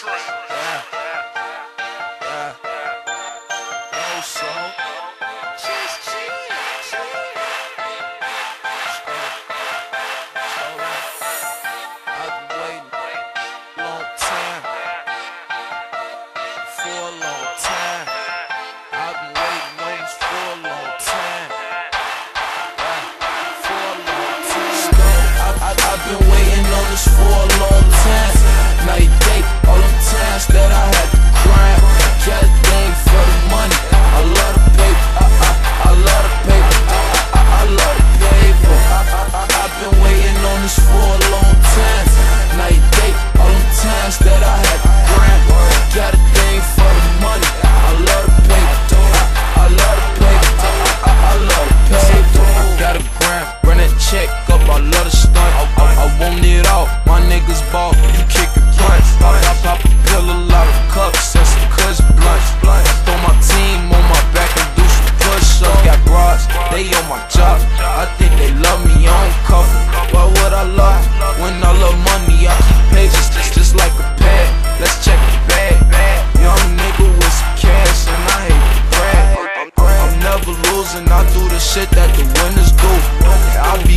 Yeah. Yeah. Oh, so. Cheese, cheese, cheese. I've been waiting long time. For a long time. I've been waiting for a long time. For a long time. I've been waiting on this for a long time. never losing, And I do the shit that the winners do. I